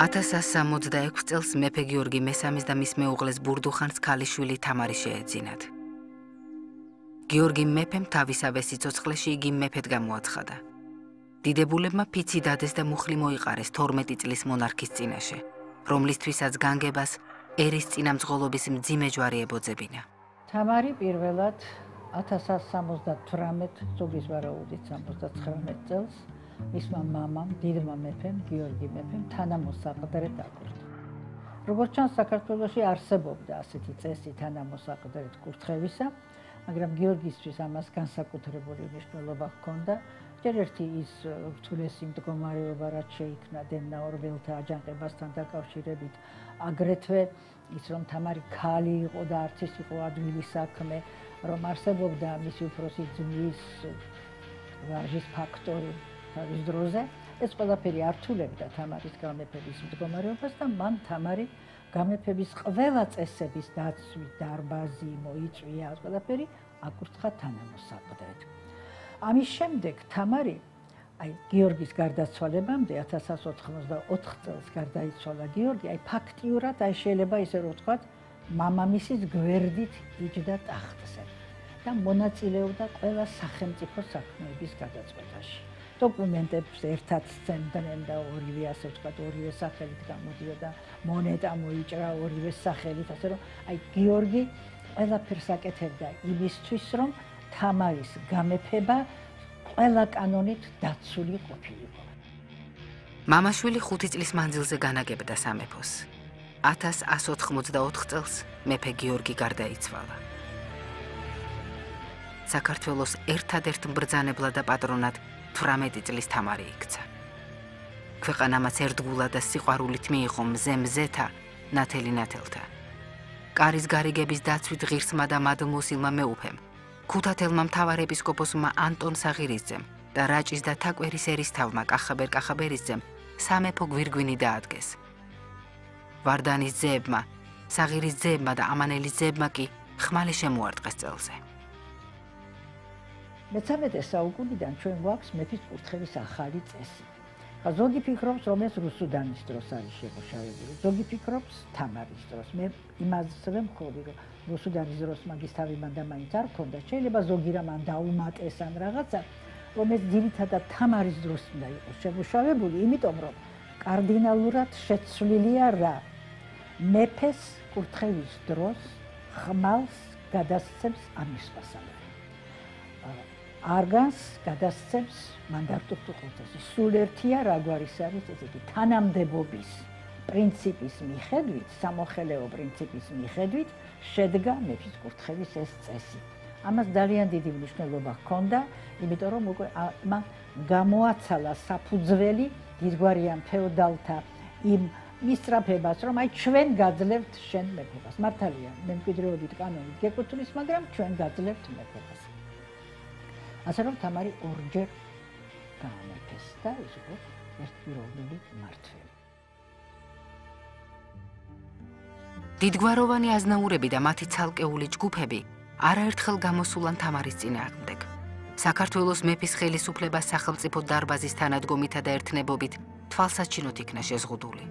1166 წელს მეფე გიორგი მესამის და მის მეუღლეს ბურდუხანს ქალიშვილი თამარი შეეძინათ. გიორგი მეფემ თავისავე სიცოცხლეში იგი მეფედ გამოაცხადა. დიდებულებმა ფიცი დადეს და მუხლი მოიყარეს 12 წლის მონარქის წინაშე, რომლისთვისაც განგებას ერის წინამძღოლობის მძიმე ჯვარი ებოძებინა. თამარი პირველად 1178 ზოგის ვარაუდით 79 წელს მისმა მამამ, დიდმა მეფემ, გიორგი მეფემ თანამოსაყდრე დაკვრა. როგორც ჩანს, საქართველოში არსებობდა ასეთი წესი თანამოსაყდრეთ კურთხევისა, მაგრამ გიორგისთვის ამას განსაკუთრებული მნიშვნელობა ჰქონდა. ჯერ ერთი ის რთულესი მდგომარეობა, რაც შეიქმნა დემნა ორბელთა აჯანყებასთან დაკავშირებით, აგრეთვე ის რომ თამარი ქალი იყო და არც ის იყო ადვილი საქმე, რომ არსებობდა მისი უფროსი ძმის ვაჟის ფაქტორი თავის დროზე, ეს ყველაფერი ართულებდა თამარის გამეფების მდგომარეობას და მან თამარი გამეფების ყველა წესების დაცვით დარბაზი მოიწვია, ყველაფერი აკურთხა თანამოსაყდრედ. ამის შემდეგ თამარი აი გიორგის გარდაცვალებამდე 1184 წელს გარდაიცვალა გიორგი, აი ფაქტიურად აი შეიძლება ისე რომ ვთქვათ, მამამისის გვერდით იჯდა ტახტზე და მონაწილეობდა ყველა სახელმწიფო საქმეების გადაწყვეტაში. დოკუმენტებს ერთად სცემდნენ და ორივე ასე ვთქვათ, ორივე სახელით გამოდიოდა მონეტა მოიჭრა ორივე სახელით, ასე რომ აი გიორგი ყველაფერს აკეთებდა იმისთვის, რომ თამარის გამეფება ყველა კანონით დაცული ყოფილიყო. მამაშვილი 5 წლის მანძილზე განაგებდა სამეფოს. 1184 წელს მეფე გიორგი გარდაიცვალა. საქართველოს ერთადერთ mbრძანებლად და პატრონად 18 წლის თამარი იქცა. ქვეყანამაც ერთგულად და სიყვარულით მიიღო მზემზეთა ნათელი ნათელთა. კარის გარიგების დაცვით ღირსმა და მადმოსილმა მეუფემ ქუთათელმა მთავარ ეპისკოპოსმა ანტონ საღირისძემ და რაჭის და თაკვერის ერისთავმა კახაბერ კახაბერისძემ სამეფო გვირგვინი დაადგეს. ვარდანის ძეებმა, საღირის ძეებმა და ამანელის ძეებმა კი ხმალი შემოარტყეს წელზე. მე-13 საუკუნიდან ჩვენ გვაქვს მეფის კურთხევის ახალი წესი. ზოგი ფიქრობს, რომ ეს რუსუდანის დროს არის შემოშალებული. ზოგი ფიქრობს თამარის დროს. მე იმასზე მხოლოდ რომ რუსუდანის დროს მაგის თავი მანდა მაინც არ ქონდა. შეიძლება ზოგი რამ ან დაუმატეს ან რაღაცა, რომ ეს ძირითადად თამარის დროს უნდა იყოს შემოშალებული, იმიტომ რომ კარდინალურად შეცვლილია რა მეფეს კურთხევის დროს ხმალს გადასცემს ამისპასალე. არგანს გადასცემს მანდატურთუხუცეს. სულ ერთია რაგვარის არის ესე იგი თანამდებობის პრინციპის მიხედვით, სამოხელეო პრინციპის მიხედვით შედგა მეფის კურთხევის ეს წესი. ამას ძალიან დიდი მნიშვნელობა ჰქონდა, იმიტომ რომ უკვე მან გამოაცალა საფუძველი დიდგვარიან ფეოდალთა იმ მისწრაფებას, რომ აი ჩვენ გაძლევთ შენ მეფობას. მართალია, მე მკვიდრეობით კანონით გეკუთვნის, მაგრამ ჩვენ გაძლევთ მეფობას. ასე რომ თამარი ორჯერ გამეფეს და ის იყო ერთპიროვნული მართველი. დიდგვაროვანი აზნაურები და მათი ცალკეული ჯგუფები არაერთხელ გამოსულან თამარის წინააღმდეგ. საქართველოს მეფის ხელისუფლება სახელმწიფო დარბაზის თანადგომითა და ერთნებობით თვალსაჩინოდ იქნა შეზღუდული.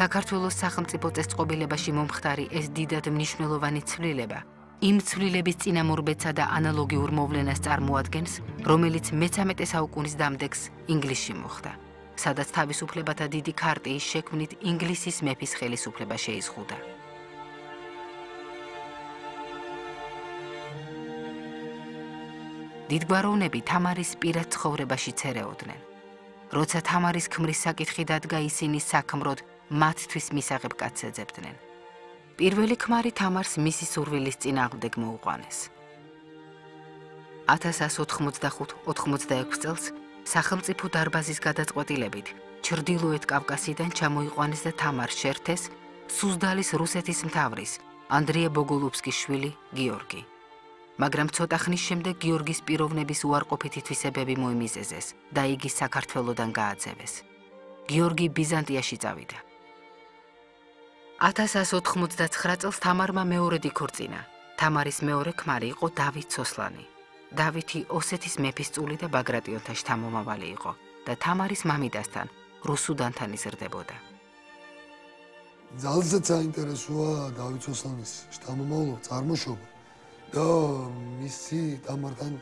საქართველოს სახელმწიფო წესწყობილებაში მომხდარი ეს დიდად მნიშვნელოვანი ცვლილება იმ ცვლილების წინამორბედსა და ანალოგიურ მოვლენას წარმოადგენს, რომელიც მე-13 საუკუნის დამდეგს ინგლისში მოხდა, სადაც თავისუფლებათა დიდი ქარტიის შექმნით ინგლისის მეფის ხელისუფლება შეიზღუდა. დიდგვაროვნები თამარის პირად ცხოვრებაში ცერეოდნენ. როცა თამარის ქმრის საკითხი დადგა ისინი საქმროდ მათთვის მისაღებ კაცს ეძებდნენ. პირველი ქმარი თამარს მისი სურვილის წინააღმდეგ მოუყვანეს. 1185-86 წელს სახელმწიფო დარბაზის გადაწყვეტილებით ჩრდილოეთ კავკასიდან ჩამოიყვანეს და თამარ შერთეს სუზდალის რუსეთის მთავრის ანდრია ბოგოლუბსკის შვილი გიორგი. მაგრამ ცოტა ხნის შემდეგ გიორგის პიროვნების უარყოფითი თვისებები მოიმიზეზეს და იგი საქართველოსდან გააძევეს. გიორგი ბიზანტიაში წავიდა. 1199 წელს თამარმა მეორედ იქორწინა. თამარის მეორე ქმარი იყო დავით სოსლანი. დავითი ოსეთის მეფის წული და ბაგრატიონთა შთამომავალი იყო და თამარის მამიდასთან, რუსუდანთან იზრდებოდა. ძალზეც საინტერესოა დავით სოსლანის შთამომავლო წარმოშობა და მისი თამართან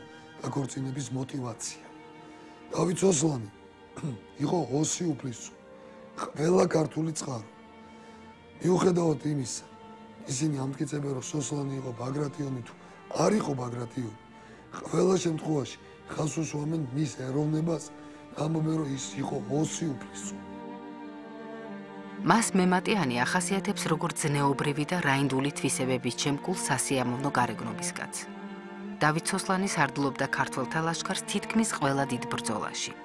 დაქორწინების мотиваცია. დავით სოსლანი იყო ოსი უფლისწული. ყველა ქართული წყარო მიუხედავად იმისა, ისინი ამტკიცებენ, რომ სოსლანი იყო ბაგრატიონი თუ არ იყო ბაგრატიონი. ყველა შემთხვევაში ხალხს უსვამენ მის ეროვნებას, ამბობენ, რომ ის იყო ოსი უფლისო. მას მემატიანი ახასიათებს როგორც ზნეობრივი და რაინდული თვისებების ჩემკულ სასიამოვნო გარეგნობის კაცს. დავით სოსლანი სარდლობდა ქართველთა ლაშქარს თითქმის ყველა დიდ ბრძოლაში.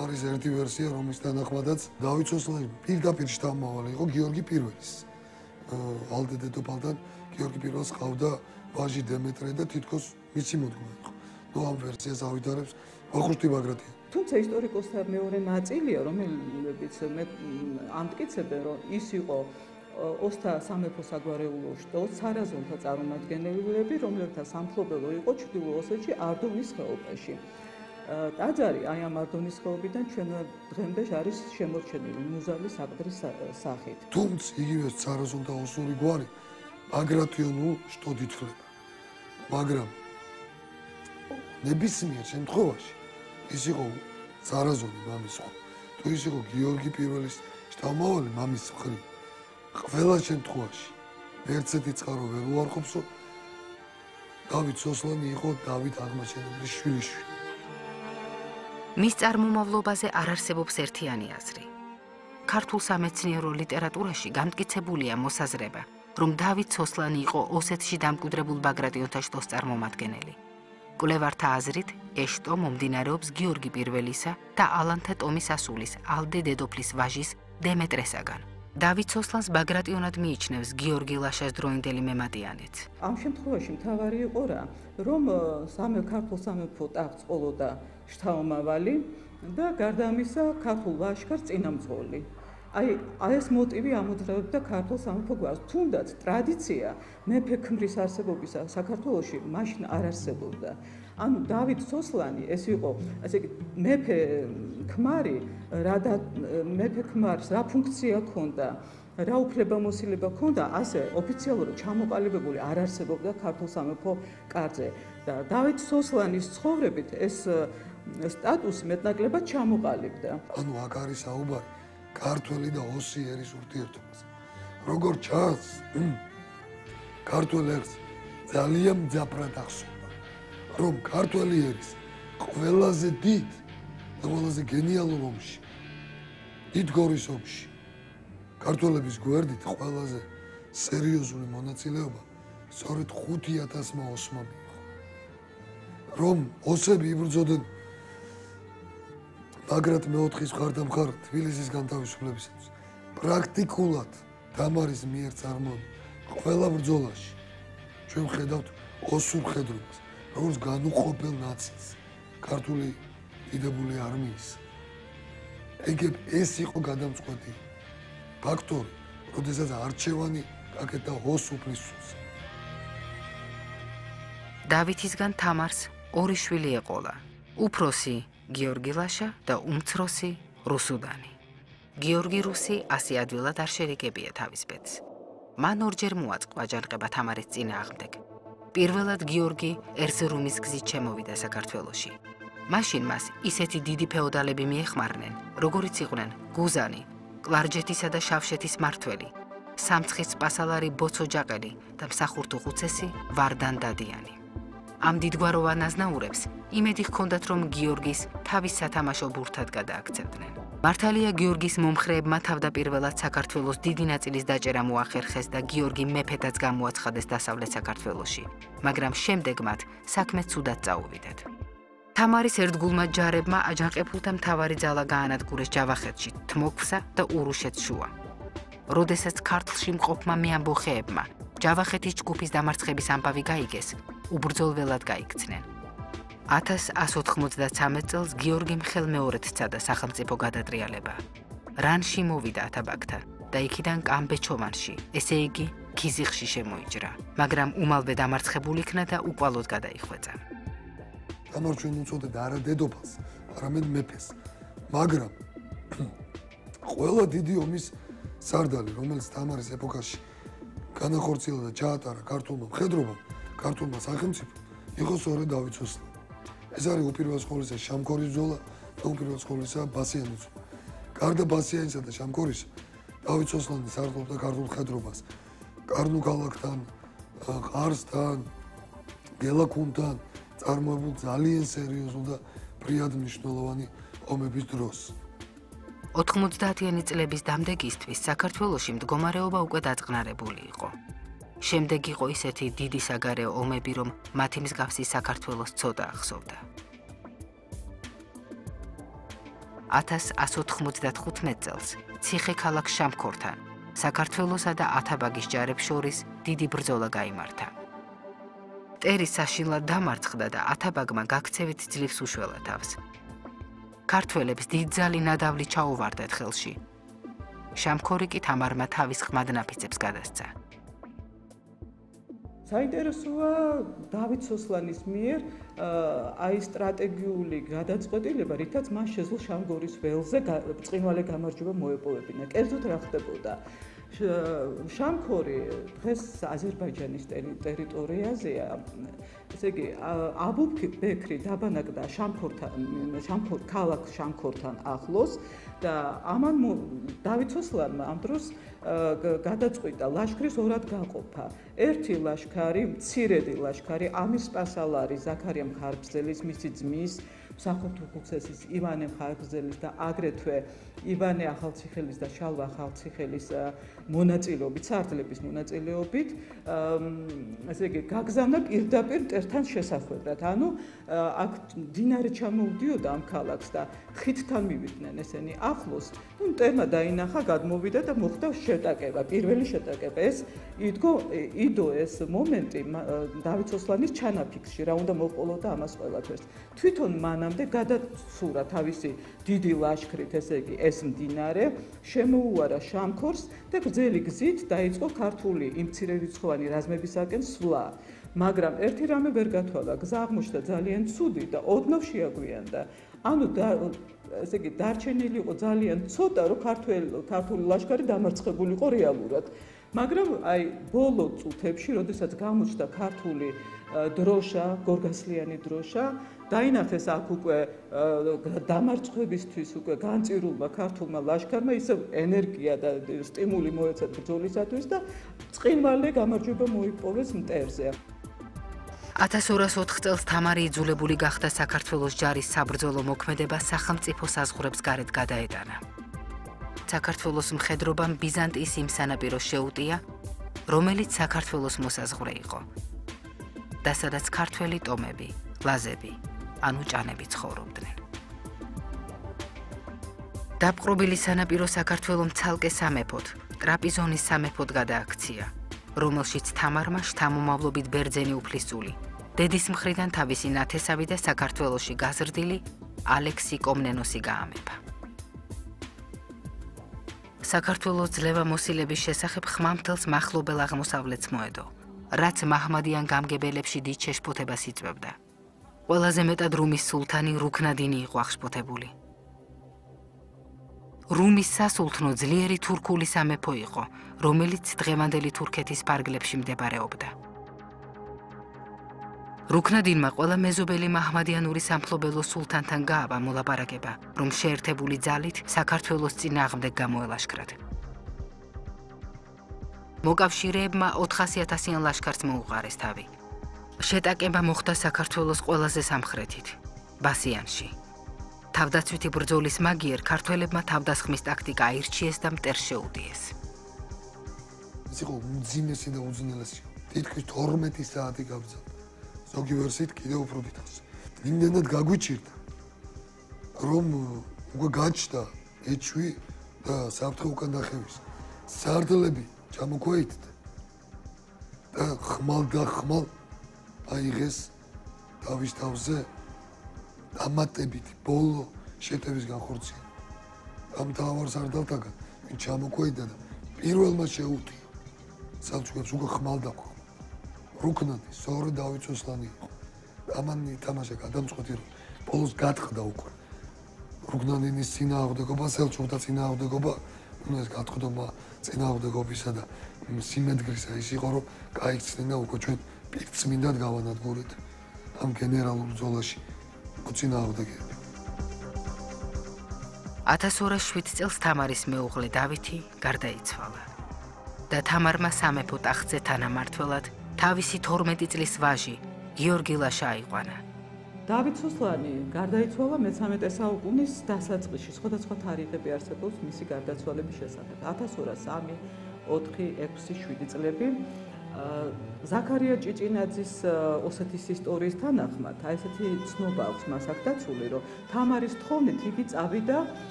არის ერთი ვერსია, რომლის თანახმადაც დავით სოსლანი პირდაპირ შთამავალი იყო გიორგი პირველის. ალდე დედოფალთან გიორგი პირველს ყავდა ვაჟი დემეტრე და თითქოს მისი მოდგმა იყო. ნუ ამ ვერსიას ავითარებს ვახუშტი ბაგრატიანი. თუმცა ისტორიკოსთა მეორე ნაწილია, რომელიც მე ამტკიცებენ, რომ ის იყო ოსთა სამეფო საგვარეულო შტოს ცარაზონთა წარმომადგენლები, რომელთა სამფლობელო იყო ჩრდილო ოსეთში არდონის ხეობაში. ტაძარი აი ამ არდონის ხეობიდან ჩვენ დღემდე არის შემორჩენილი მუზეუმის საკდრის სახით. თუმცა იგივე ცარაზონთა ოსური გვარი ბაგრატიონულ შტოდ ითვლება. მაგრამ ნებისმიერ შემთხვევაში ის იყო ზარაზონი მამის ხო თუ ის იყო გიორგი პირველის შთამავალი მამის მხრივ ყველა შემთხვევაში ერთერთი წყარო ვერ უარყოფსო დავით სოსლანი იყო დავით აღმაშენებლის შვილიშვილი მის წარმომავლობაზე არ არსებობს ერთიანი აზრი ქართულ სამეცნიერო ლიტერატურაში გამტკიცებულია მოსაზრება რომ დავით სოსლანი იყო ოსეთში დამკვიდრებულ ბაგრატიონთა შტოს წარმომადგენელი კვლევართა აზრით, ეშტო მომდინარეობს გიორგი პირველისა და ალანთა ტომის ასულის, ალდე დედოფლის ვაჟის დემეტრესაგან. დავით სოსლანს ბაგრატიონად მიიჩნევს გიორგი ლაშას დროინდელი მემატიანეც. ამ შემთხვევაში მთავარი იყო რა, რომ სამე ქართულ სამეფო ტახტს ყოლოდა შთაომავალი და გარდა ამისა ქართულ ლაშქარს წინამძღოლი. აი აი ეს მოტივი ამოძრავებდა ქართულ სამეფო გვარს. თუნდაც ტრადიცია მეფე ქმრის არსებობისა საქართველოში მაშინ არ არსებობდა. ანუ დავით სოსლანი ეს იყო, ასე იგი მეფე ქმარი, რა და მეფე ქმარს რა ფუნქცია ჰქონდა, რა უფლებამოსილება ჰქონდა, ასე ოფიციალურად ჩამოყალიბებული არ არსებობდა ქართულ სამეფო კარზე. და დავით სოსლანის ცხოვრებით ეს სტატუსი მეტნაკლებად ჩამოყალიბდა. ანუ აქ არის საუბარი ქართველი და ოსი ერის ურთიერთობაზე. როგორ ჩანს? ქართველ ერს ძალიან მძაფრად ახსოვდა, რომ ქართველი ერის ყველაზე დიდ და ყველაზე გენიალურ ომში, დიდ გორის ომში, ქართველების გვერდით ყველაზე სერიოზული მონაწილეობა სწორედ 5000-მა ოსმა მიიღო. რომ ოსები იბრძოდნენ ბაგრატ მეოთხის ხარდამხარ თბილისის განთავისუფლებისათვის. პრაქტიკულად დამარის მიერ წარმოდი ყველა ბრძოლაში. ჩვენ ხედავთ ოსურ ხედრობას როგორც განუყოფელ ნაცის ქართული დიდებული არმიის. ეგ ეს იყო გადამწყვეტი ფაქტორი როდესაც არჩევანი გაკეთა ოსუფლის სულს დავითისგან თამარს ორი შვილი ეყოლა. უფროსი გიორგი ლაშა და უმცროსი რუსუდანი. გიორგი რუსი ასე ადვილად არ შერიგებია თავის ბედს. მან ორჯერ მოაწყვა ჯანყება თამარის წინააღმდეგ. პირველად გიორგი ერზერუმის გზით შემოვიდა საქართველოში. მაშინ მას ისეთი დიდი ფეოდალები მიეხმარნენ, როგორიც იყვნენ გუზანი, კლარჯეთისა და შავშეთის მართველი, სამცხის პასალარი ბოცოჯაყელი და მსახურთუ ხუცესი ვარდან დადიანი. ამ დიდგვაროვან აზნაურებს იმედი ჰქონდათ, რომ გიორგის თავის სათამაშო ბურთად გადააქცევდნენ. მართალია გიორგის მომხრეებმა თავდაპირველად საქართველოს დიდი ნაწილის დაჭერა მოახერხეს და გიორგი მეფეთაც გამოაცხადეს დასავლეთ საქართველოში, მაგრამ შემდეგ მათ საქმე ცუდად წაუვიდათ. თამარის ერთგულმა ჯარებმა აჯანყებულთა მთავარი ძალა გაანადგურეს ჯავახეთში, თმოქვსა და ურუშეთს შუა. როდესაც ქართლში მყოფმა მეამბოხეებმა ჯავახეთის ჯგუფის დამარცხების ამბავი გაიგეს, უბრძოლველად გაიქცნენ. 1193 წელს გიორგი მხელმეორედ სცადა სახელმწიფო გადატრიალება. რანში მოვიდა ათაბაგთა და იქიდან კამბეჩოვანში, ესე იგი ქიზიხში შემოიჭრა, მაგრამ უმალვე დამარცხებული იქნა და უკვალოდ გადაიხვეწა. გამარჯვენ უწოდეთ არა დედოფალს, არამედ მეფეს. მაგრამ ყველა დიდი ომის სარდალი, რომელიც თამარის ეპოქაში განახორციელა და ჩაატარა ქართულმა მხედრობამ, ქართულმა სახელმწიფომ, იყო სწორედ დავით სუსლანი. ეს არის უპირველეს ყოვლისა შამქორის ბრძოლა და უპირველეს ყოვლისა ბასიანის გარდა ბასიანისა და შამქორისა, დავით სუსლანი სარდლობდა ქართულ მხედრობას კარნუ ქალაქთან, ყარსთან, გელაკუნთან, წარმოებულ ძალიან სერიოზულ და ფრიად მნიშვნელოვანი ომების დროს. 90-იანი წლების დამდეგისთვის საქართველოსში მდგომარეობა უკვე დაწყნარებული იყო. შემდეგ იყო ისეთი დიდი საგარეო ომები, რომ მათი მსგავსი საქართველოს ცოტა ახსოვდა. 1195 წელს ციხე ქალაქ შამქორთან საქართველოსა და ათაბაგის ჯარებს შორის დიდი ბრძოლა გამართა. ტერი საშინლად დამარცხდა და ათაბაგმა გაქცევით ძლივს უშველა თავს. ქართველებს დიდძალი ნადავლი ჩაუვარდათ ხელში. შამქორი კი თამარმა თავის ხმად ნაფიცებს გადასცა. საინტერესოა დავით სოსლანის მიერ აი სტრატეგიული გადაწყვეტილება, რითაც მან შეძლო შამგორის ველზე წინვალე გამარჯვება მოეპოვებინა. კერძოდ რა ხდებოდა? შამქორი დღეს აზერბაიჯანის ტერიტორიაზეა. ესე იგი, აბუბექრი დაბანაკდა შამქორთან, შამქორ ქალაქ შამქორთან ახლოს და ამან დავით სოსლანმა ამ დროს გადაწყვიტა ლაშქრის ორად გაყოფა. ერთი ლაშქარი, მცირედი ლაშქარი ამის პასალარი ზაქარია მხარგზელის მისი ძმის საფრთხო ხუცესის ივანე ხარგზელის და აგრეთვე ივანე ახალციხელის და შალვა ახალციხელის მონაწილეობით, სარდლების მონაწილეობით, ესე იგი, გაგზავნა პირდაპირ მტერთან შესახვედრად. ანუ აქ დინარი ჩამოვდიოდა ამ ქალაქს და ხითთან მივიდნენ ესენი ახლოს. ნუ მტერმა დაინახა, გადმოვიდა და მოხდა შეტაკება, პირველი შეტაკება. ეს იდგო იდო ეს მომენტი დავით ოსლანის ჩანაფიქში, რა უნდა მოყოლოდა ამას ყველაფერს. თვითონ მანამდე გადაცურა თავისი დიდი ლაშქრით, ესე იგი, ეს მდინარე შემოუარა შამქორს და გრძელი გზით დაიწყო ქართული იმცირერიცხოვანი რაზმებისაკენ სვლა. მაგრამ ერთი რამე ვერ გათვალა, გზა აღმოჩნდა ძალიან ცუდი და ოდნავ შეაგვიანდა. ანუ ესე იგი დარჩენილი იყო ძალიან ცოტა, რომ ქართული ქართული ლაშქარი დამარცხებულიყო რეალურად. მაგრამ აი ბოლო წუთებში, როდესაც გამოჩნდა ქართული დროშა, გორგასლიანი დროშა, დაინახეს აქ უკვე დამარცხებისთვის უკვე განწირულმა ქართულმა ლაშქარმა ისე ენერგია და სტიმული მოეცა ბრძოლისათვის და წინვალე გამარჯვება მოიპოვეს მტერზე. 1204 წელს თამარი იძულებული გახდა საქართველოს ჯარის საბრძოლო მოქმედება სახელმწიფო საზღვრებს გარეთ გადაეტანა. საქართველოს მხედრობამ ბიზანტიის იმ სანაპიროს შეუტია, რომელიც საქართველოს მოსაზღვრე იყო. და სადაც ქართველი ტომები, ლაზები, ანუ ჭანები ცხოვრობდნენ. დაპყრობილი სანაპირო საქართველოს ცალკე სამეფოდ, ტრაპიზონის სამეფოდ გადააქცია, რომელშიც თამარმა შთამომავლობით ბერძენი უფლისწული, დედის მხრიდან თავისი ნათესავი და საქართველოსში გაზრდილი ალექსი კომნენოსი გაამეფა. საქართველოს ძლევამოსილების შესახებ ხმამთელს მახლობელ აღმოსავლეთს მოედო, რაც მაჰმადიან გამგებელებში დიდ შეშფოთებას იწვევდა. ყველაზე მეტად რუმის სულთანი რუქნადინი იყო აღშფოთებული. რუმის სასულთნო ძლიერი თურქული სამეფო იყო, რომელიც დღევანდელი თურქეთის ფარგლებში მდებარეობდა. რუქნადინმა ყველა მეზობელი მაჰმადიანური სამფლობელო სულთანთან გაავა მოლაპარაკება, რომ შეერთებული ძალით საქართველოს წინააღმდეგ გამოელაშქრათ. მოკავშირეებმა 400.000-იან ლაშქარს მოუყარეს თავი. შეტაკება მოხდა საქართველოს ყველაზე სამხრეთით, ბასიანში. თავდაცვითი ბრძოლის მაგიერ ქართველებმა თავდასხმის ტაქტიკა აირჩიეს და მტერ შეუდიეს. ეს იყო უძინესი და უძნელესი. თითქმის 12 საათი გაგზავნა. ზოგი ვერსიით კიდევ უფრო დიდხანს. იმდენად გაგვიჭირდა, რომ უკვე გაჩნდა ეჩვი და საფრთხე უკან დახევის. სარდლები ჩამოქვეითდა და ხმალ და ხმალ აიღეს თავის თავზე დამატებით ბოლო შეტევის განხორციელება. ამ თავარ სარდალთაგან ვინ ჩამოკვეიდა და პირველმა შეუტია სალჩუკებს უკვე ხმალდა ხო. რუკნადი სწორი დავით ოსლანი იყო. ამან ითამაშა გადამწყვეტი რომ ბოლოს გატყდა უკვე. რუკნადინის წინააღმდეგობა, სელჩუკთა წინააღმდეგობა ну ეს გათხოვდა წინააღმდეგობისა და სიმედგრისა ის იყო რომ გაიქცნენ და უკვე ჩვენ პირწმინდად გავანადგურეთ ამ გენერალურ ბრძოლაში მოწინააღმდეგეები 1207 წელს თამარის მეუღლე დავითი გარდაიცვალა და თამარმა სამეფო ტახტზე თანამართველად თავისი 12 წლის ვაჟი გიორგი ლაშა აიყვანა. დავით სუსლანი გარდაიცვალა მე-13 საუკუნის დასაწყისში, სხვადასხვა თარიღები არსებობს მისი გარდაცვალების შესახებ. 1203, 4, 6, 7 წლები. ზაქარია ჭიჭინაძის ოსეთის ისტორიის თანახმად, აი ესეთი ცნობა აქვს მას აქ დაცული, რომ თამარის თხოვნით იგი წავიდა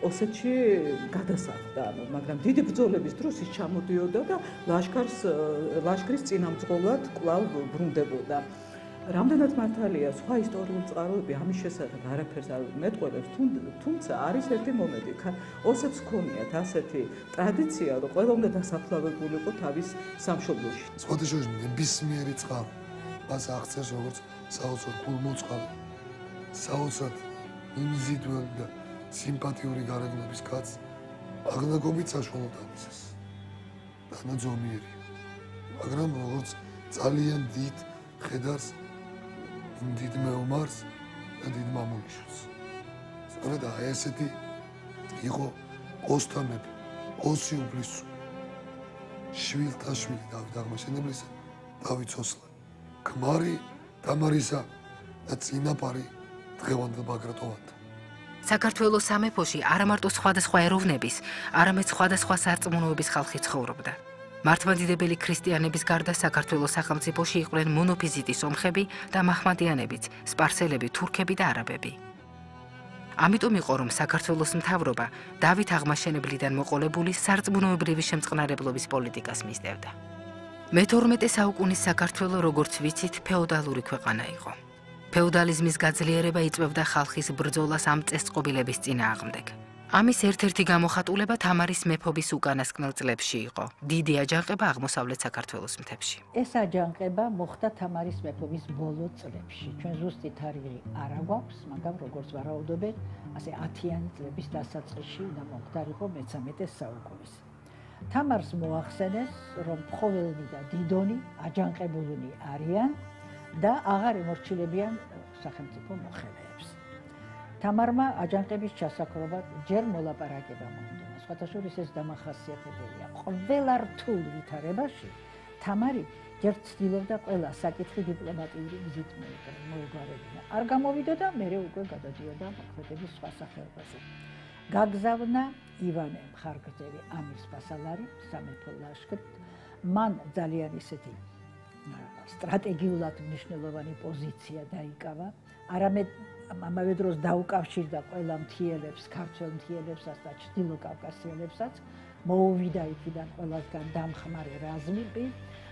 ოსეთში გადასახდა, ანუ მაგრამ დიდი ბრძოლების დროს ის ჩამოდიოდა და ლაშქარს ლაშქრის წინამძღოლად კვლავ ბრუნდებოდა. რამდენად მართალია სხვა ისტორიული წყაროები ამის შესახებ არაფერს არ მეტყველებს, თუმცა არის ერთი მომენტი, ოსეთს ქონიათ ასეთი ტრადიცია, რომ ყველა უნდა დასაფლავებულიყო თავის სამშობლოში. სხვადასხვა ნებისმიერი წყარო მას აღწერს როგორც საოცარ გულმოწყალე. საოცარ იმზიდველ და სიმპათიური გარეგნობის კაც აღნაგობით საშუალოდ ამისას დანაძომიერი მაგრამ როგორც ძალიან დიდ ხედავს დიდ მეომარს და დიდ მამულიშვილს. სწორედ აი ესეთი იყო ოსთამები ოსიუბლის შვილთა შვილი დავით აღმაშენებლის დავით ოსლა ქმარი თამარისა და წინაპარი დღევანდელ ბაგრატოვანთა. საქართველოს სამეფოში არა მარტო სხვადასხვა ეროვნების, არამედ სხვადასხვა სარწმუნოების ხალხი ცხოვრობდა. მართლმადიდებელი ქრისტიანების გარდა საქართველოს სახელმწიფოში იყვნენ მონოფიზიტის ომხები და მაჰმადიანებიც, სპარსელები, თურქები და არაბები. ამიტომ იყო რომ საქართველოს მთავრობა დავით აღმაშენებლიდან მოყოლებული სარწმუნოებრივი შემწყნარებლობის პოლიტიკას მისდევდა. მე-12 საუკუნის საქართველო, როგორც ვიცით, ფეოდალური ქვეყანა იყო. ფეოდალიზმის გაძლიერება იწვევდა ხალხის ბრძოლას ამ წესწყობილების წინააღმდეგ. ამის ერთ-ერთი გამოხატულება თამარის მეფობის უკანასკნელ წლებში იყო. დიდი აჯანყება აღმოსავლეთ საქართველოს მთებში. ეს აჯანყება მოხდა თამარის მეფობის ბოლო წლებში. ჩვენ ზუსტი თარიღი არ აქვს, მაგრამ როგორც ვარაუდობენ, ასე 10-იანი წლების დასაწყისში და მოხდარიყო მე-13 საუკუნის. თამარს მოახსენეს, რომ ხოველნი და დიდონი აჯანყებულნი არიან და აღარ ემორჩილებიან სახელმწიფო მოხელეებს. თამარმა აჯანყების ჩასაქრობად ჯერ მოლაპარაკება მომდენა. სხვათაშორის ეს დამახასიათებელია. ყველა რთულ ვითარებაში თამარი ჯერ ცდილობდა ყველა საკითხი დიპლომატიური გზით მოეგვარებინა. არ გამოვიდა და მეორე უკვე გადადიოდა მოქმედების სხვა სახეობაზე. გაგზავნა ივანე მხარგრძელი ამის ფასალარი სამეფო ლაშქრით. მან ძალიან ისეთი სტრატეგიულად მნიშვნელოვანი პოზიცია დაიკავა. არამედ ამავე დროს დაუკავშირდა ყველა მთიელებს, ქართველ მთიელებსაც და ჩრდილო კავკასიელებსაც, მოუვიდა იქიდან ყველასგან დამხმარე რაზმი,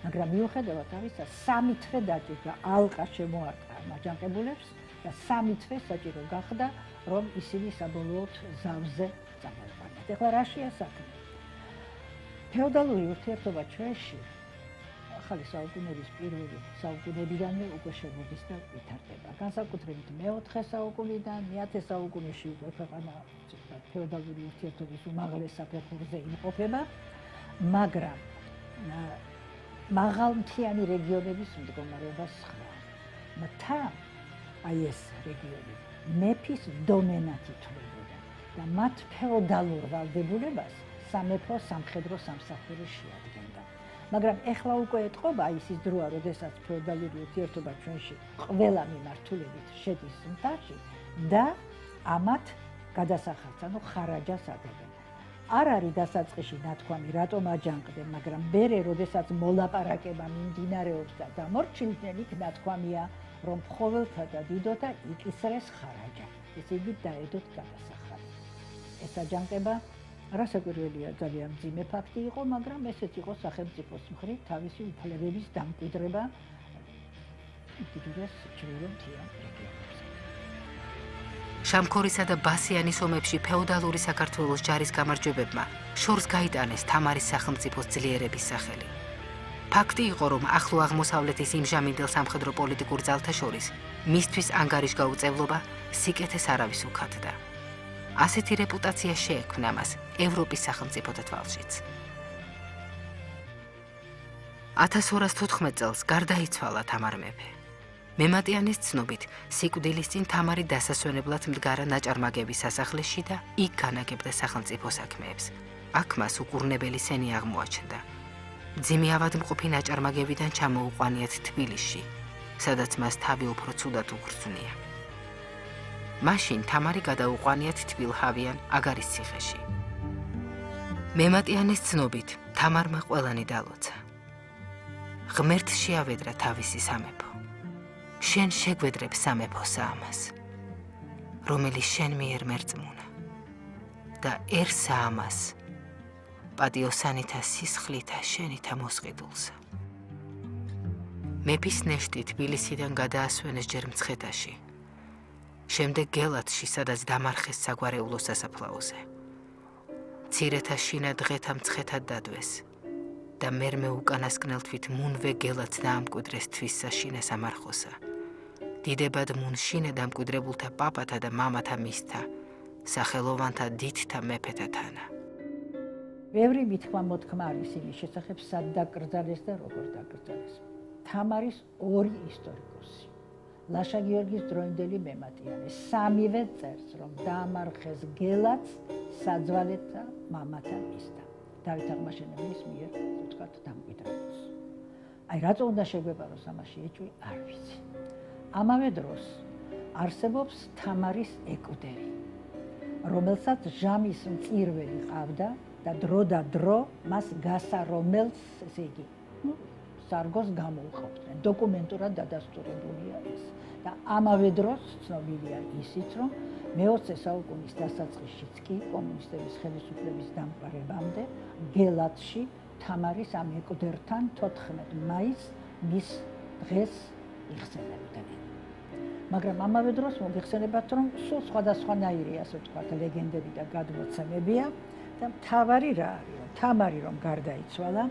მაგრამ მიუხედავად ამისა, სამი თვე დაჭირდა ალყა შემოარტყა მაჯანყებულებს და სამი თვე საჭირო გახდა, რომ ისინი საბოლოოდ ზავზე წამოყვანათ. ეხლა რაშია საქმე? ფეოდალური ურთიერთობა ჩვენში ახალი საუკუნეების პირველი საუკუნეებიდანვე უკვე შემოდის და ვითარდება. განსაკუთრებით მე-4 საუკუნიდან, მე-10 საუკუნეში უკვე ქვეყანა ფეოდალური ურთიერთობის უმაღლეს საფეხურზე იმყოფება, მაგრამ მაღალმთიანი რეგიონების მდგომარეობა სხვა. მთა აი ეს რეგიონი მეფის დომენად ითვლებოდა და მათ ფეოდალურ ვალდებულებას სამეფო სამხედრო სამსახური შეადგენდა. მაგრამ ეხლა უკვე ეთყობა ის ის დროა, როდესაც ფეოდალური ურთიერთობა ჩვენში ყველა მიმართულებით შედის მტარში და ამათ გადასახადს, ანუ ხარაჯას აგებენ. არ არის დასაწყისში ნათქვამი, რატომ აჯანყდნენ, მაგრამ ბერე, როდესაც მოლაპარაკება მიმდინარეობს და დამორჩილდნენ, იქ ნათქვამია, რომ ხოველთა და დიდოთა იკისრეს ხარაჯა. ესე იგი დაედოთ გადასახადი. ეს აჯანყება რასაკვირველია ძალიან ძიმე ფაქტი იყო, მაგრამ ესეც იყო სახელმწიფოს მხრივ თავისი უფლებების დამკვიდრება ჩრდილოეთიან რეგიონებში. შამქორისა და ბასიანის ომებში ფეოდალური საქართველოს ჯარის გამარჯვებებმა შორს გაიტანეს თამარის სახელმწიფოს ძლიერების სახელი. ფაქტი იყო, რომ ახლო აღმოსავლეთის იმჟამინდელ სამხედრო პოლიტიკურ ძალთა შორის მისთვის ანგარიშგაუწევლობა სიკეთეს არავის უქათდა. ასეთი რეპუტაცია შეექმნა მას ევროპის სახელმწიფოთა თვალშიც. 1214 წელს გარდაიცვალა თამარ მეფე. მემატიანის ცნობით, სიკვდილის წინ თამარი დასასვენებლად მდგარა ნაჭარმაგების სასახლეში და იქ განაგებდა სახელმწიფო საქმეებს. აქ მას უკურნებელი სენი აღმოაჩნდა. ძიმი ავადმყოფი ნაჭარმაგებიდან ჩამოუყვანიათ თბილისში, სადაც მას თავი უფრო ცუდად უგრძნია. მაშინ თამარი გადაუყვანიათ თბილჰავიან აგარის ციხეში. მემატიანის ცნობით, თამარმა ყველანი დალოცა. ღმერთ შეავედრა თავისი სამეფო. შენ შეგვედრებ სამეფოსა ამას, რომელიც შენ მიერ მერწმუნა. და ერსა ამას, პატიოსანითა სისხლითა შენითა მოსყიდულსა. მეფის ნეშტი თბილისიდან გადაასვენეს ჯერ მცხეთაში. შემდეგ გელათში, სადაც დამარხეს საგვარეულო სასაფლაოზე. ცირეთა შინა დღეთა მცხეთად დადვეს. და მერმე უკანასკნელ თვით მუნვე გელაც დაამკვიდრეს თვის საშინე სამარხოსა. დიდებად მუნშინე დამკვიდრებულთა პაპათა და მამათა მისთა, სახელოვანთა დიდთა მეფეთა თანა. ბევრი მithმა მოთქმა არის იმის შესახებ, სად დაკრძალეს და როგორ დაკრძალეს. თამარის ორი ისტორიკოსი. ლაშა გიორგის დროინდელი მემატიანე სამივე წერს, რომ დაამარხეს გელაც საძვალეთა მამათა მისთა. დავით აღმაშენებლის მიერ ვთქვათ დამკვიდრებულს. აი რატო უნდა შეგვეპაროს ამაში ეჭვი არ ვიცი. ამავე დროს არსებობს თამარის ეკუდერი, რომელსაც ჟამის მწირველი ყავდა და დრო და დრო მას გასარომელს, ესე იგი, სარგოს გამოუხავდნენ. დოკუმენტურად დადასტურებულია ეს. და ამავე დროს ცნობილია ისიც, რომ მე-20 საუკუნის დასაწყისშიც კი კომუნისტების ხელისუფლების დამყარებამდე გელათში თამარის ამ ეკუდერთან 14 მაისს მის დღეს იხსენებდნენ. მაგრამ ამავე დროს მოგეხსენებათ, რომ სულ სხვადასხვანაირი, ასე ვთქვათ, ლეგენდები და გადმოცემებია და თავარი რა არის, თამარი რომ გარდაიცვალა,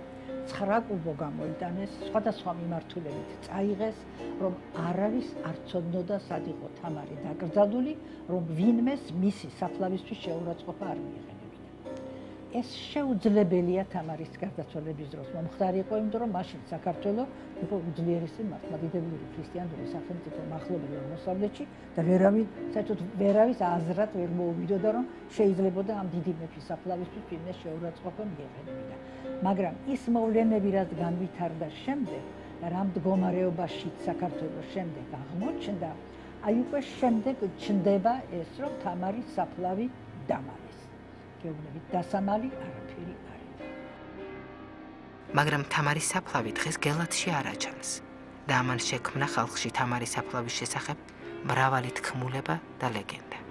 ცხრა კუბო გამოიტანეს, სხვადასხვა მიმართულებით წაიღეს, რომ არავის არ ცოდნოდა სად იყო თამარი დაკრძალული, რომ ვინმეს მისი საფლავისთვის შეურაცხყოფა არ მიიღეს. ეს შეუძლებელია თამარის გარდაცვალების დროს. მომხდარი იყო იმიტომ, რომ მაშინ საქართველოს იყო უძლიერესი მართლმადიდებლური ქრისტიანული სახელმწიფო მახლობელი აღმოსავლეთში და ვერავინ, საერთოდ ვერავის აზრად ვერ მოუვიდოდა, რომ შეიძლებოდა ამ დიდი მეფის საფლავისთვის ვინმე შეურაცხყოფა მიეღებინა. მაგრამ ის მოვლენები, რაც განვითარდა შემდეგ რამ მდგომარეობაში საქართველოს შემდეგ აღმოჩნდა, აი უკვე შემდეგ ჩნდება ეს, რომ თამარის საფლავი დამალ გეუბნებით დასამალი არაფერი არის. მაგრამ თამარის საფლავი დღეს გელათში არ აჩანს და ამან შექმნა ხალხში თამარის საფლავის შესახებ მრავალი თქმულება და ლეგენდა.